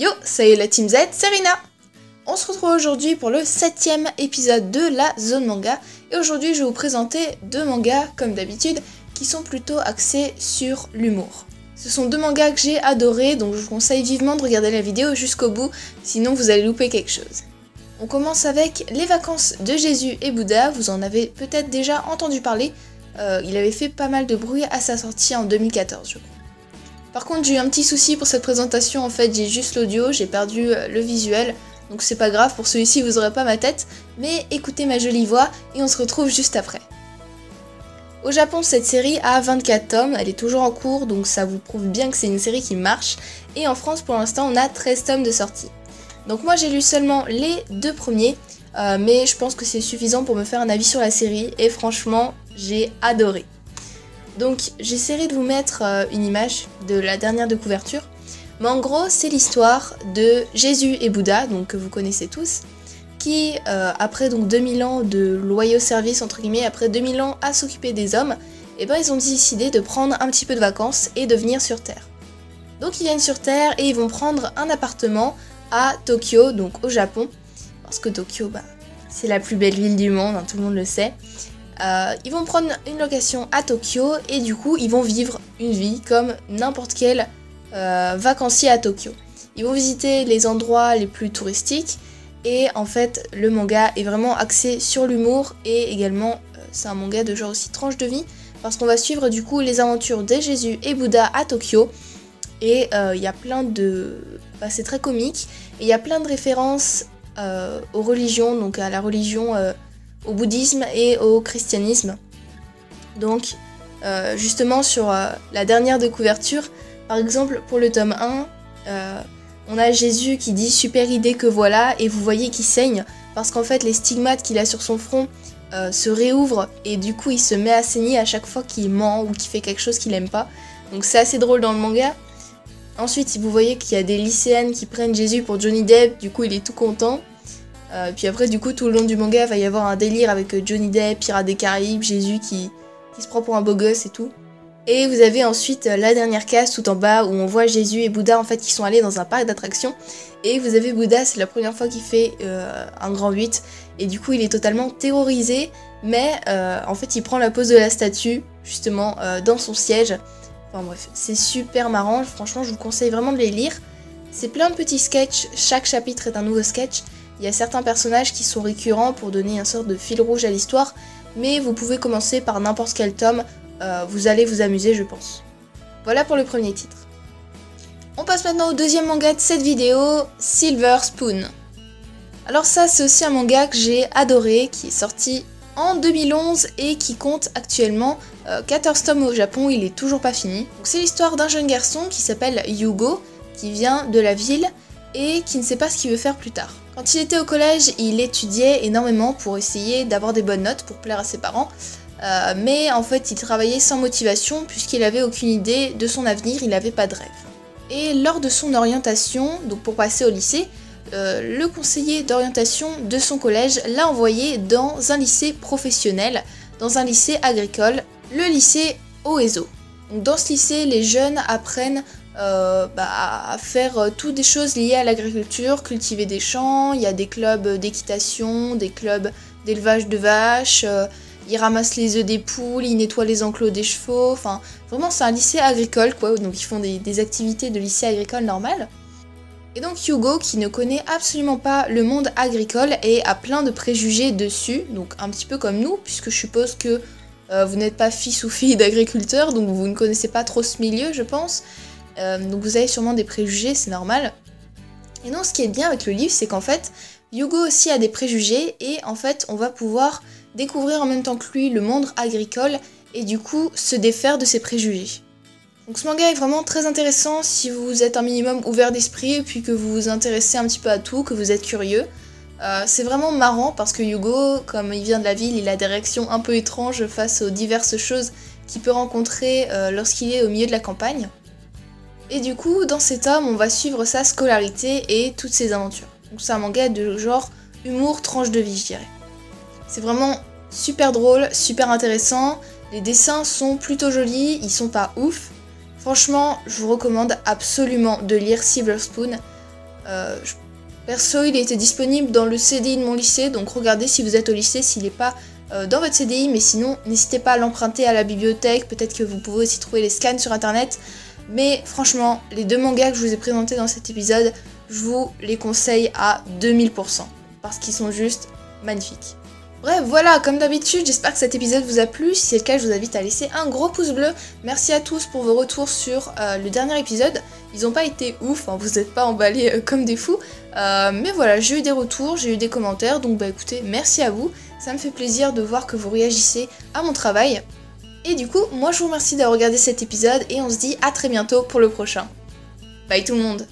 Yo, salut la Team Z, c'est Rina On se retrouve aujourd'hui pour le septième épisode de la zone manga et aujourd'hui je vais vous présenter deux mangas, comme d'habitude, qui sont plutôt axés sur l'humour. Ce sont deux mangas que j'ai adorés, donc je vous conseille vivement de regarder la vidéo jusqu'au bout, sinon vous allez louper quelque chose. On commence avec Les vacances de Jésus et Bouddha, vous en avez peut-être déjà entendu parler, euh, il avait fait pas mal de bruit à sa sortie en 2014 je crois. Par contre, j'ai eu un petit souci pour cette présentation, en fait, j'ai juste l'audio, j'ai perdu euh, le visuel, donc c'est pas grave, pour celui-ci vous aurez pas ma tête, mais écoutez ma jolie voix et on se retrouve juste après. Au Japon, cette série a 24 tomes, elle est toujours en cours, donc ça vous prouve bien que c'est une série qui marche, et en France pour l'instant on a 13 tomes de sortie. Donc moi j'ai lu seulement les deux premiers, euh, mais je pense que c'est suffisant pour me faire un avis sur la série, et franchement j'ai adoré. Donc j'essaierai de vous mettre euh, une image de la dernière de couverture. Mais en gros, c'est l'histoire de Jésus et Bouddha, donc que vous connaissez tous, qui, euh, après donc 2000 ans de loyaux services, entre guillemets, après 2000 ans à s'occuper des hommes, et eh ben ils ont décidé de prendre un petit peu de vacances et de venir sur Terre. Donc ils viennent sur Terre et ils vont prendre un appartement à Tokyo, donc au Japon, parce que Tokyo, bah, c'est la plus belle ville du monde, hein, tout le monde le sait. Euh, ils vont prendre une location à Tokyo et du coup ils vont vivre une vie comme n'importe quel euh, vacancier à Tokyo. Ils vont visiter les endroits les plus touristiques et en fait le manga est vraiment axé sur l'humour et également euh, c'est un manga de genre aussi tranche de vie parce qu'on va suivre du coup les aventures de Jésus et Bouddha à Tokyo et il y a plein de... Bah, c'est très comique et il y a plein de références aux religions, donc à la religion au bouddhisme et au christianisme. Donc, euh, justement, sur euh, la dernière de couverture, par exemple, pour le tome 1, euh, on a Jésus qui dit super idée que voilà, et vous voyez qu'il saigne, parce qu'en fait, les stigmates qu'il a sur son front se réouvrent, et du coup, il se met à saigner à chaque fois qu'il ment ou qu'il fait quelque chose qu'il aime pas. Donc, c'est assez drôle dans le manga. Ensuite, vous voyez qu'il y a des lycéennes qui prennent Jésus pour Johnny Depp, du coup, il est tout content. Euh, puis après, du coup, tout le long du manga, il va y avoir un délire avec euh, Johnny Depp, Pirates des Caraïbes, Jésus qui, se prend pour un beau gosse et tout. Et vous avez ensuite euh, la dernière case tout en bas où on voit Jésus et Bouddha en fait qui sont allés dans un parc d'attractions. Et vous avez Bouddha, c'est la première fois qu'il fait un grand 8. Et du coup, il est totalement terrorisé. Mais en fait, il prend la pose de la statue, justement, dans son siège. Enfin bref, c'est super marrant. Franchement, je vous conseille vraiment de les lire. C'est plein de petits sketchs. Chaque chapitre est un nouveau sketch. Il y a certains personnages qui sont récurrents pour donner un sort de fil rouge à l'histoire, mais vous pouvez commencer par n'importe quel tome, euh, vous allez vous amuser je pense. Voilà pour le premier titre. On passe maintenant au deuxième manga de cette vidéo, Silver Spoon. Alors ça c'est aussi un manga que j'ai adoré, qui est sorti en 2011 et qui compte actuellement 14 euh, tomes au Japon, il est toujours pas fini. C'est l'histoire d'un jeune garçon qui s'appelle Yugo, qui vient de la ville et qui ne sait pas ce qu'il veut faire plus tard. Quand il était au collège, il étudiait énormément pour essayer d'avoir des bonnes notes pour plaire à ses parents. Euh, mais en fait, il travaillait sans motivation puisqu'il avait aucune idée de son avenir, il n'avait pas de rêve. Et lors de son orientation, donc pour passer au lycée, euh, le conseiller d'orientation de son collège l'a envoyé dans un lycée professionnel, dans un lycée agricole, le lycée Oezo. Dans ce lycée, les jeunes apprennent euh, bah, à faire euh, toutes des choses liées à l'agriculture, cultiver des champs, il y a des clubs d'équitation, des clubs d'élevage de vaches, euh, ils ramassent les œufs des poules, ils nettoient les enclos des chevaux, enfin vraiment c'est un lycée agricole quoi, donc ils font des, des activités de lycée agricole normal. Et donc Hugo, qui ne connaît absolument pas le monde agricole et a plein de préjugés dessus, donc un petit peu comme nous, puisque je suppose que vous n'êtes pas fils ou fille d'agriculteur, donc vous ne connaissez pas trop ce milieu, je pense. Euh, donc vous avez sûrement des préjugés, c'est normal. Et non, ce qui est bien avec le livre, c'est qu'en fait, Yugo aussi a des préjugés et en fait, on va pouvoir découvrir en même temps que lui le monde agricole et du coup se défaire de ses préjugés. Donc ce manga est vraiment très intéressant si vous êtes un minimum ouvert d'esprit et puis que vous vous intéressez un petit peu à tout, que vous êtes curieux. Euh, c'est vraiment marrant parce que Yugo, comme il vient de la ville, il a des réactions un peu étranges face aux diverses choses qu'il peut rencontrer euh, lorsqu'il est au milieu de la campagne. Et du coup, dans cet homme, on va suivre sa scolarité et toutes ses aventures. Donc c'est un manga de genre humour tranche de vie, je dirais. C'est vraiment super drôle, super intéressant. Les dessins sont plutôt jolis, ils sont pas ouf. Franchement, je vous recommande absolument de lire Silver Spoon. Perso, il était disponible dans le CDI de mon lycée, donc regardez si vous êtes au lycée, s'il n'est pas dans votre CDI, mais sinon, n'hésitez pas à l'emprunter à la bibliothèque, peut-être que vous pouvez aussi trouver les scans sur internet. Mais franchement, les deux mangas que je vous ai présentés dans cet épisode, je vous les conseille à 2000%, parce qu'ils sont juste magnifiques. Bref, voilà, comme d'habitude, j'espère que cet épisode vous a plu. Si c'est le cas, je vous invite à laisser un gros pouce bleu. Merci à tous pour vos retours sur euh, le dernier épisode. Ils n'ont pas été ouf, hein, vous n'êtes pas emballés euh, comme des fous. Euh, mais voilà, j'ai eu des retours, j'ai eu des commentaires, donc bah écoutez, merci à vous. Ça me fait plaisir de voir que vous réagissez à mon travail. Et du coup, moi je vous remercie d'avoir regardé cet épisode et on se dit à très bientôt pour le prochain. Bye tout le monde